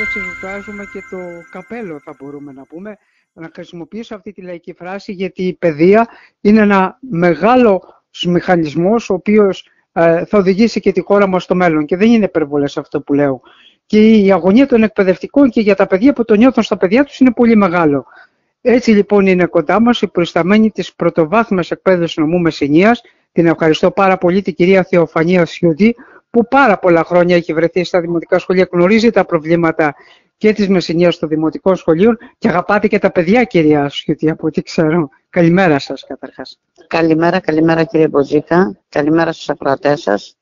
έτσι βγάζουμε και το καπέλο θα μπορούμε να πούμε να χρησιμοποιήσω αυτή τη λαϊκή φράση γιατί η παιδεία είναι ένα μεγάλο μηχανισμός ο οποίος ε, θα οδηγήσει και τη χώρα μας στο μέλλον και δεν είναι υπερβολές αυτό που λέω. Και η αγωνία των εκπαιδευτικών και για τα παιδιά που το νιώθουν στα παιδιά τους είναι πολύ μεγάλο. Έτσι λοιπόν είναι κοντά μας η προϊσταμένη της πρωτοβάθμιας εκπαίδευσης νομού Μεσσηνίας. Την ευχαριστώ πάρα πολύ την κυρία Θεοφανία Σιουδή που πάρα πολλά χρόνια έχει βρεθεί στα δημοτικά σχολεία, γνωρίζει τα προβλήματα και της Μεσσηνίας των δημοτικών σχολείων και αγαπάτε και τα παιδιά κυρία Σιουδή από ό,τι ξέρω. Καλημέρα σας καταρχάς. Καλημέρα, καλημέρα κύριε Μποζίκα. Καλημέρα στους ακροατές σας.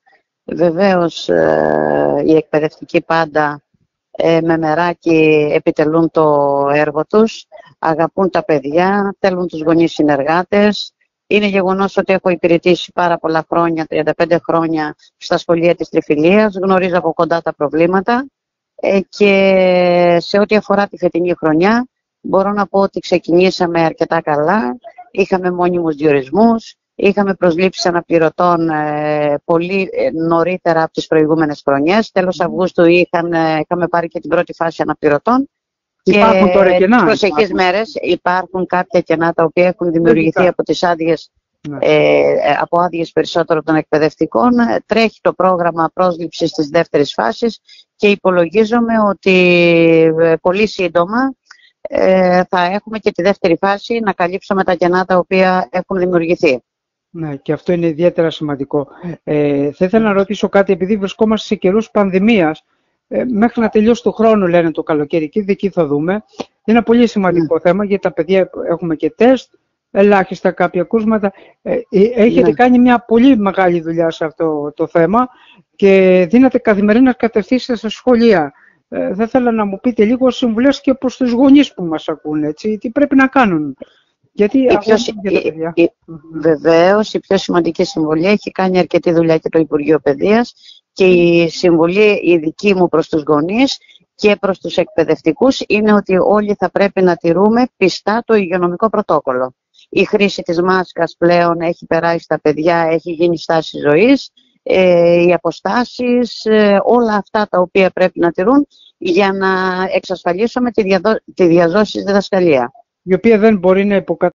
Βεβαίως ε, οι εκπαιδευτικοί πάντα ε, με μεράκι επιτελούν το έργο τους, αγαπούν τα παιδιά, θέλουν τους γονείς συνεργάτες. Είναι γεγονός ότι έχω υπηρετήσει πάρα πολλά χρόνια, 35 χρόνια στα σχολεία της Τριφυλίας, γνωρίζω από κοντά τα προβλήματα. Ε, και σε ό,τι αφορά τη φετινή χρονιά μπορώ να πω ότι ξεκινήσαμε αρκετά καλά, είχαμε μόνιμους διορισμούς, είχαμε προσλήψεις αναπληρωτών ε, πολύ ε, νωρίτερα από τις προηγούμενες χρονιές. Τέλος Αυγούστου είχαν, ε, είχαμε πάρει και την πρώτη φάση αναπληρωτών. Υπάρχουν τώρα κενά. Στις προσεχείς μέρες υπάρχουν κάποια κενά τα οποία έχουν δημιουργηθεί από τις άδειες ναι. ε, από άδειες περισσότερο των εκπαιδευτικών. Τρέχει το πρόγραμμα πρόσληψης της δεύτερης φάσης και υπολογίζομαι ότι πολύ σύντομα ε, θα έχουμε και τη δεύτερη φάση να καλύψουμε τα κενά τα οποία έχουν δημιουργηθεί. Ναι, και αυτό είναι ιδιαίτερα σημαντικό. Ε, θα ήθελα να ρωτήσω κάτι, επειδή βρισκόμαστε σε καιρούς πανδημίας, ε, μέχρι να τελειώσει το χρόνο, λένε το καλοκαίρι, και εκεί θα δούμε. Είναι ένα πολύ σημαντικό ναι. θέμα, γιατί τα παιδιά έχουμε και τεστ, ελάχιστα κάποια κούσματα. Ε, ε, έχετε ναι. κάνει μια πολύ μεγάλη δουλειά σε αυτό το θέμα και δίνετε καθημερινά κατευθύνσεις στα σχολεία. Ε, θα ήθελα να μου πείτε λίγο συμβουλές και προς τους γονείς που μας ακούνε, έτσι, τι πρέπει να κάνουν. Γιατί η πιο, η, η, βεβαίως η πιο σημαντική συμβολή έχει κάνει αρκετή δουλειά και το Υπουργείο Παιδείας και η συμβολή η δική μου προς τους γονείς και προς τους εκπαιδευτικούς είναι ότι όλοι θα πρέπει να τηρούμε πιστά το υγειονομικό πρωτόκολλο. Η χρήση της μάσκας πλέον έχει περάσει στα παιδιά, έχει γίνει στάση ζωής, ε, οι αποστάσεις, ε, όλα αυτά τα οποία πρέπει να τηρούν για να εξασφαλίσουμε τη, διαδο... τη διαζώση στη διδασκαλία η οποία δεν μπορεί να υποκαταστήσει